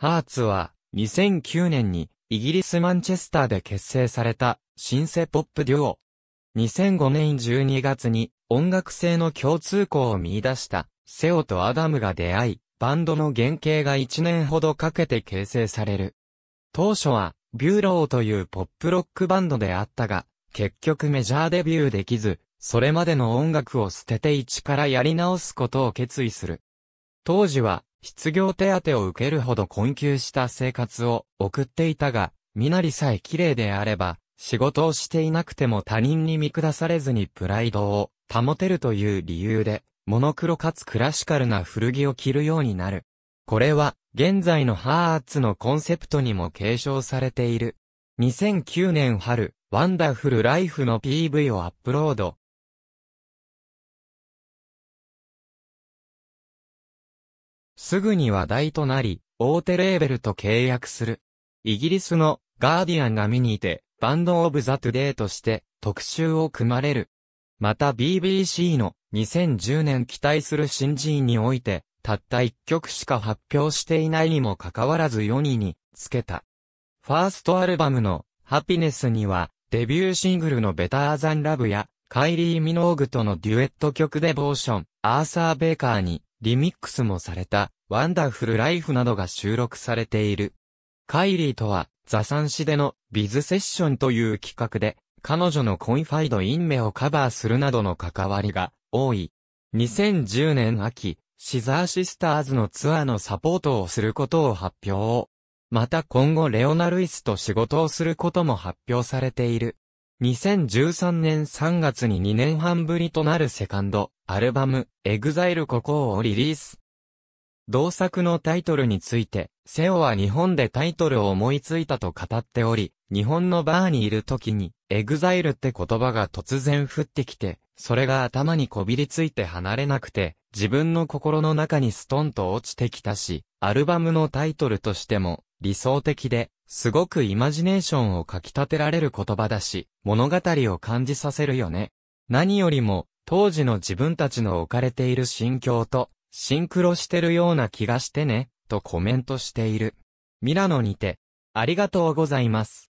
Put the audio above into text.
ハーツは2009年にイギリスマンチェスターで結成されたシンセポップデュオ。2005年12月に音楽性の共通項を見出したセオとアダムが出会い、バンドの原型が1年ほどかけて形成される。当初はビューローというポップロックバンドであったが、結局メジャーデビューできず、それまでの音楽を捨てて一からやり直すことを決意する。当時は失業手当を受けるほど困窮した生活を送っていたが、身なりさえ綺麗であれば、仕事をしていなくても他人に見下されずにプライドを保てるという理由で、モノクロかつクラシカルな古着を着るようになる。これは、現在のハーツのコンセプトにも継承されている。2009年春、ワンダフルライフの PV をアップロード。すぐに話題となり、大手レーベルと契約する。イギリスのガーディアン紙において、バンドオブザトゥデイとして特集を組まれる。また BBC の2010年期待する新人において、たった一曲しか発表していないにもかかわらず4位につけた。ファーストアルバムのハピネスにはデビューシングルのベターザンラブやカイリー・ミノーグとのデュエット曲デボーション、アーサー・ベーカーにリミックスもされたワンダフル・ライフなどが収録されている。カイリーとは The Sun 紙での Biz Session という企画で彼女の Confide in Me をカバーするなどの関わりが多い。2010年秋、シザーシスターズのツアーのサポートをすることを発表。また今後レオナ・ルイスと仕事をすることも発表されている。2013年3月に2年半ぶりとなるセカンド、アルバム、 Exile ココをリリース。同作のタイトルについて、セオは日本でタイトルを思いついたと語っており、日本のバーにいる時に、 Exile って言葉が突然降ってきて、それが頭にこびりついて離れなくて、自分の心の中にストンと落ちてきたし、アルバムのタイトルとしても理想的で、すごくイマジネーションをかき立てられる言葉だし、物語を感じさせるよね。何よりも、当時の自分たちの置かれている心境と、シンクロしてるような気がしてね、とコメントしている。ミラノにて、ありがとうございます。